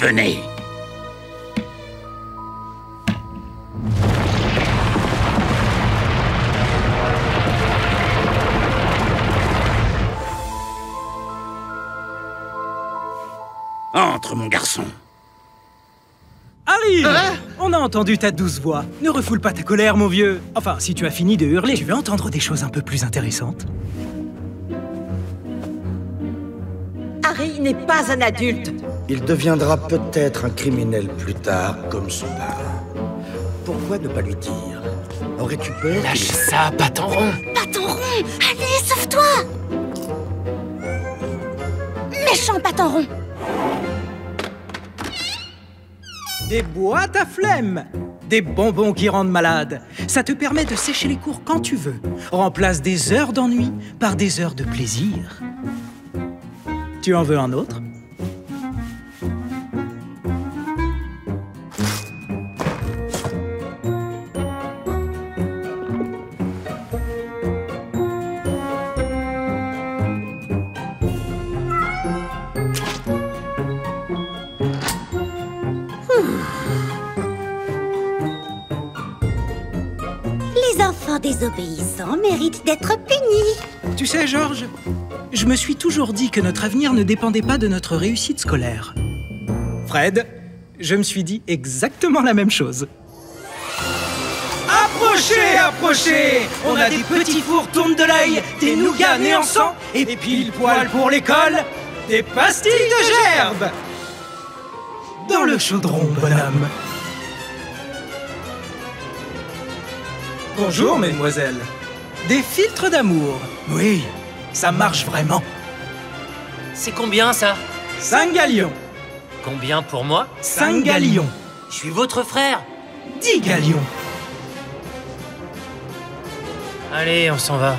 Venez. Entre, mon garçon. Arrive On a entendu ta douce voix. Ne refoule pas ta colère, mon vieux. Enfin, si tu as fini de hurler, tu veux entendre des choses un peu plus intéressantes. Harry n'est pas un adulte. Il deviendra peut-être un criminel plus tard, comme son parrain. Pourquoi ne pas lui dire? Aurais-tu peur Lâche ça, en rond Paton rond Allez, sauve-toi! Méchant paton rond Des boîtes à flemme! Des bonbons qui rendent malade! Ça te permet de sécher les cours quand tu veux. Remplace des heures d'ennui par des heures de plaisir. Tu en veux un autre? Les enfants désobéissants méritent d'être punis. Tu sais, Georges, je me suis toujours dit que notre avenir ne dépendait pas de notre réussite scolaire. Fred, je me suis dit exactement la même chose. Approchez, approchez On a des petits fours tourne de l'ail, des nougats nés en sang, et pile poil pour l'école, des pastilles de gerbe Dans le chaudron, bonhomme. Bonjour, mesdemoiselles. Des filtres d'amour. Oui, ça marche vraiment. C'est combien ça? 5 galions. Combien pour moi? 5 galions. Je suis votre frère 10 galions. Allez, on s'en va.